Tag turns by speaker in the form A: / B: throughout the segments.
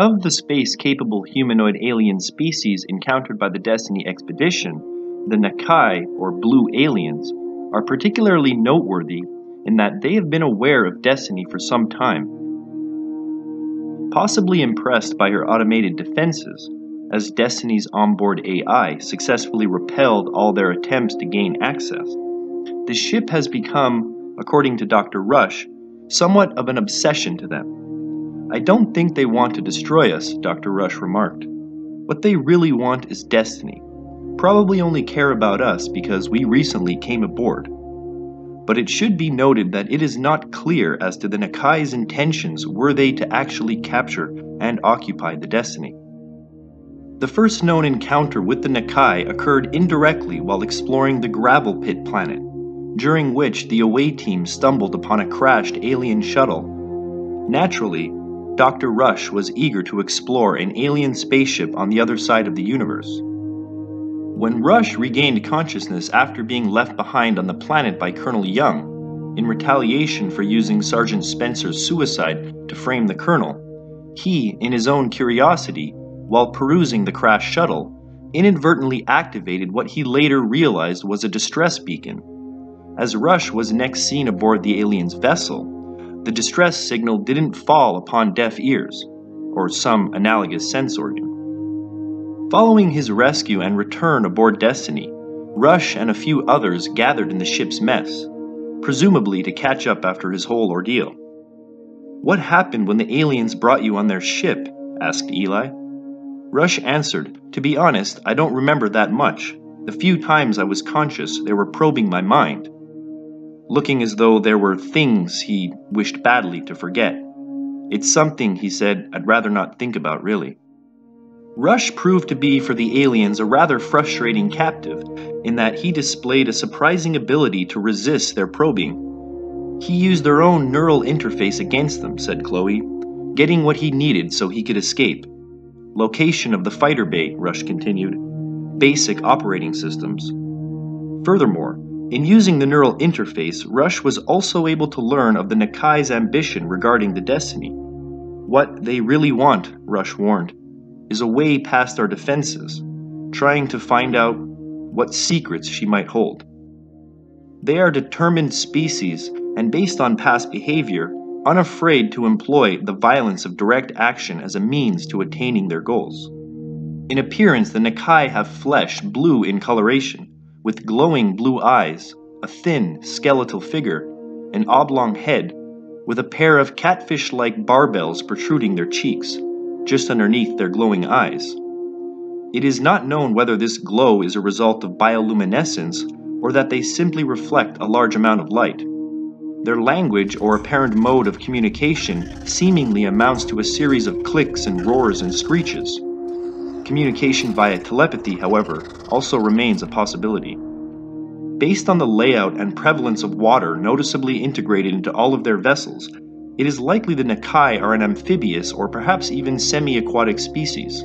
A: Of the space-capable humanoid alien species encountered by the Destiny expedition, the Nakai, or Blue Aliens, are particularly noteworthy in that they have been aware of Destiny for some time. Possibly impressed by her automated defenses, as Destiny's onboard AI successfully repelled all their attempts to gain access, the ship has become, according to Dr. Rush, somewhat of an obsession to them. I don't think they want to destroy us, Dr. Rush remarked. What they really want is destiny. Probably only care about us because we recently came aboard. But it should be noted that it is not clear as to the Nakai's intentions were they to actually capture and occupy the Destiny. The first known encounter with the Nakai occurred indirectly while exploring the Gravel Pit planet, during which the away team stumbled upon a crashed alien shuttle. Naturally, Dr. Rush was eager to explore an alien spaceship on the other side of the universe. When Rush regained consciousness after being left behind on the planet by Colonel Young, in retaliation for using Sergeant Spencer's suicide to frame the Colonel, he, in his own curiosity, while perusing the crashed shuttle, inadvertently activated what he later realized was a distress beacon. As Rush was next seen aboard the alien's vessel, the distress signal didn't fall upon deaf ears, or some analogous sense organ. Following his rescue and return aboard Destiny, Rush and a few others gathered in the ship's mess, presumably to catch up after his whole ordeal. What happened when the aliens brought you on their ship? asked Eli. Rush answered, To be honest, I don't remember that much. The few times I was conscious, they were probing my mind looking as though there were things he wished badly to forget. It's something, he said, I'd rather not think about, really. Rush proved to be for the aliens a rather frustrating captive, in that he displayed a surprising ability to resist their probing. He used their own neural interface against them, said Chloe, getting what he needed so he could escape. Location of the fighter bay, Rush continued. Basic operating systems. Furthermore, in using the neural interface, Rush was also able to learn of the Nakai's ambition regarding the Destiny. What they really want, Rush warned, is a way past our defenses, trying to find out what secrets she might hold. They are determined species, and based on past behavior, unafraid to employ the violence of direct action as a means to attaining their goals. In appearance, the Nakai have flesh blue in coloration, with glowing blue eyes, a thin, skeletal figure, an oblong head, with a pair of catfish like barbels protruding their cheeks, just underneath their glowing eyes. It is not known whether this glow is a result of bioluminescence or that they simply reflect a large amount of light. Their language or apparent mode of communication seemingly amounts to a series of clicks and roars and screeches. Communication via telepathy, however, also remains a possibility. Based on the layout and prevalence of water noticeably integrated into all of their vessels, it is likely the Nakai are an amphibious or perhaps even semi aquatic species.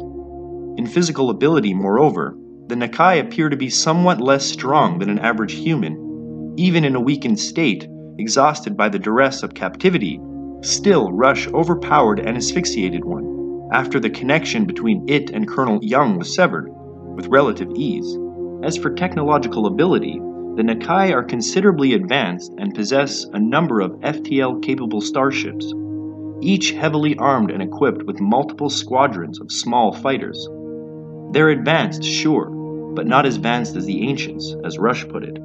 A: In physical ability, moreover, the Nakai appear to be somewhat less strong than an average human. Even in a weakened state, exhausted by the duress of captivity, still Rush overpowered and asphyxiated one after the connection between it and Colonel Young was severed, with relative ease. As for technological ability, the Nakai are considerably advanced and possess a number of FTL capable starships, each heavily armed and equipped with multiple squadrons of small fighters. They're advanced, sure, but not as advanced as the Ancients, as Rush put it.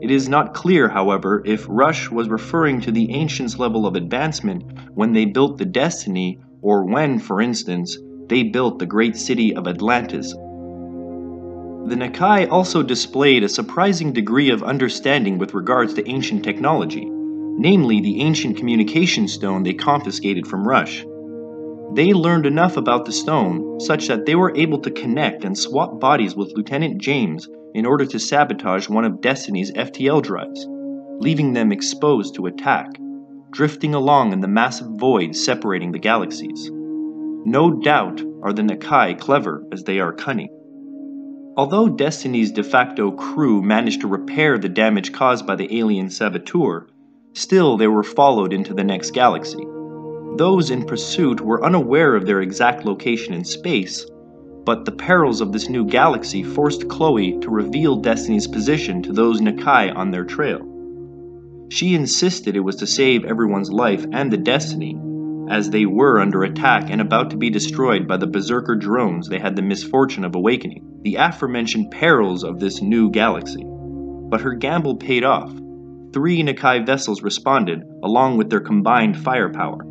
A: It is not clear, however, if Rush was referring to the Ancients' level of advancement when they built the Destiny or when, for instance, they built the great city of Atlantis. The Nakai also displayed a surprising degree of understanding with regards to ancient technology, namely the ancient communication stone they confiscated from Rush. They learned enough about the stone such that they were able to connect and swap bodies with Lieutenant James in order to sabotage one of Destiny's FTL drives, leaving them exposed to attack drifting along in the massive void separating the galaxies. No doubt are the Nakai clever as they are cunning. Although Destiny's de facto crew managed to repair the damage caused by the alien saboteur, still they were followed into the next galaxy. Those in pursuit were unaware of their exact location in space, but the perils of this new galaxy forced Chloe to reveal Destiny's position to those Nakai on their trail. She insisted it was to save everyone's life and the Destiny, as they were under attack and about to be destroyed by the berserker drones they had the misfortune of awakening, the aforementioned perils of this new galaxy. But her gamble paid off. Three Nakai vessels responded, along with their combined firepower.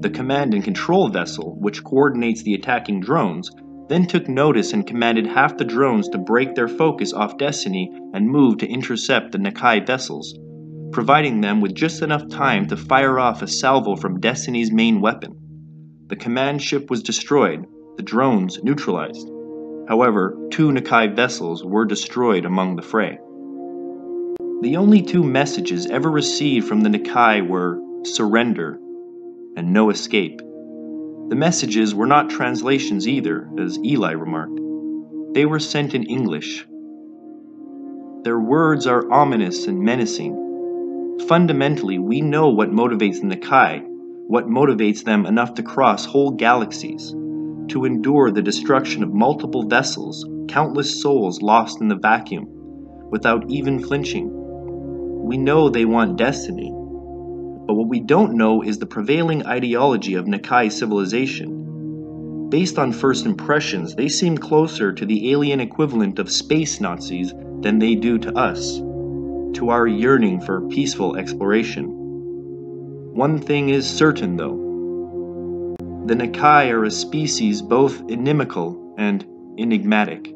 A: The command and control vessel, which coordinates the attacking drones, then took notice and commanded half the drones to break their focus off Destiny and move to intercept the Nakai vessels, providing them with just enough time to fire off a salvo from Destiny's main weapon. The command ship was destroyed, the drones neutralized. However, two Nakai vessels were destroyed among the fray. The only two messages ever received from the Nakai were surrender and no escape. The messages were not translations either, as Eli remarked. They were sent in English. Their words are ominous and menacing, Fundamentally, we know what motivates the Nakai, what motivates them enough to cross whole galaxies, to endure the destruction of multiple vessels, countless souls lost in the vacuum, without even flinching. We know they want destiny, but what we don't know is the prevailing ideology of Nakai civilization. Based on first impressions, they seem closer to the alien equivalent of space Nazis than they do to us to our yearning for peaceful exploration. One thing is certain, though the Nakai are a species both inimical and enigmatic.